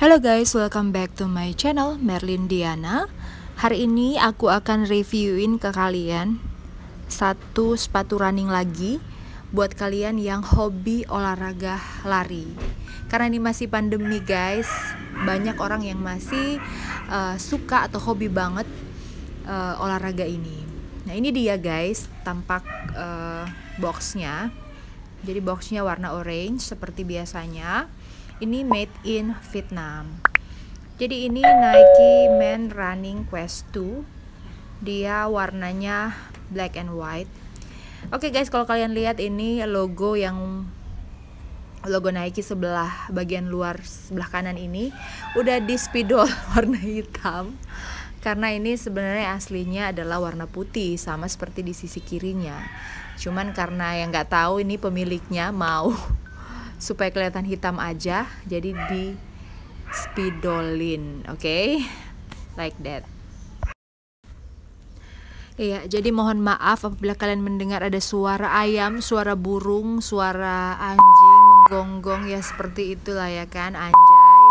Halo guys, welcome back to my channel Merlin Diana. Hari ini aku akan reviewin ke kalian satu sepatu running lagi buat kalian yang hobi olahraga lari. Karena ini masih pandemi guys, banyak orang yang masih uh, suka atau hobi banget uh, olahraga ini. Nah ini dia guys, tampak uh, boxnya. Jadi boxnya warna orange seperti biasanya ini made in Vietnam. Jadi ini Nike Men Running Quest 2 dia warnanya black and white. Oke okay guys kalau kalian lihat ini logo yang logo Nike sebelah bagian luar sebelah kanan ini udah di spidol warna hitam. Karena ini sebenarnya aslinya adalah warna putih sama seperti di sisi kirinya. Cuman karena yang nggak tahu ini pemiliknya mau supaya kelihatan hitam aja jadi di spidolin oke okay? like that Iya, jadi mohon maaf apabila kalian mendengar ada suara ayam, suara burung, suara anjing menggonggong ya seperti itulah ya kan, anjay.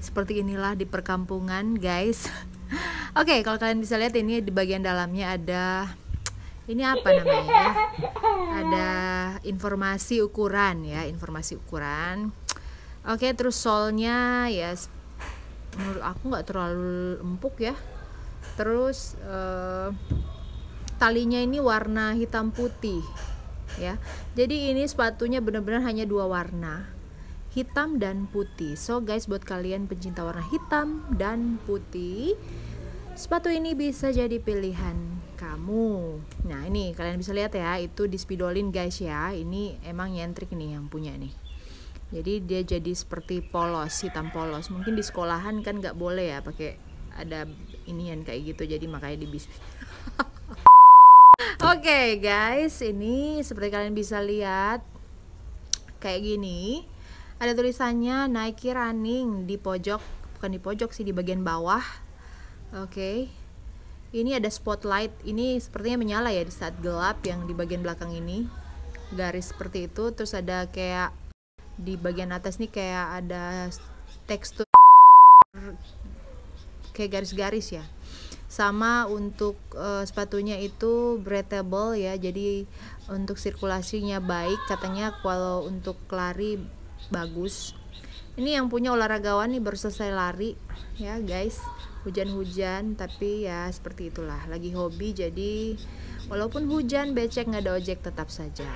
Seperti inilah di perkampungan, guys. Oke, okay, kalau kalian bisa lihat ini di bagian dalamnya ada ini apa namanya ya ada informasi ukuran ya informasi ukuran. Oke terus solnya ya menurut aku nggak terlalu empuk ya. Terus uh, talinya ini warna hitam putih ya. Jadi ini sepatunya benar-benar hanya dua warna hitam dan putih. So guys buat kalian pencinta warna hitam dan putih sepatu ini bisa jadi pilihan kamu nah ini kalian bisa lihat ya itu di spidolin guys ya ini emang nyentrik nih yang punya nih jadi dia jadi seperti polos hitam polos mungkin di sekolahan kan nggak boleh ya pakai ada inian kayak gitu jadi makanya di bis Oke okay, guys, ini seperti kalian bisa lihat kayak gini. Ada tulisannya Nike Running di pojok, bukan di pojok sih di bagian bawah. Oke. Okay ini ada spotlight. Ini sepertinya menyala ya di saat gelap yang di bagian belakang ini. Garis seperti itu. Terus ada kayak di bagian atas nih kayak ada tekstur kayak garis-garis ya. Sama untuk uh, sepatunya itu breathable ya. Jadi untuk sirkulasinya baik katanya kalau untuk lari bagus. Ini yang punya olahragawan nih baru selesai lari ya guys hujan-hujan tapi ya seperti itulah. Lagi hobi jadi walaupun hujan becek nggak ada ojek tetap saja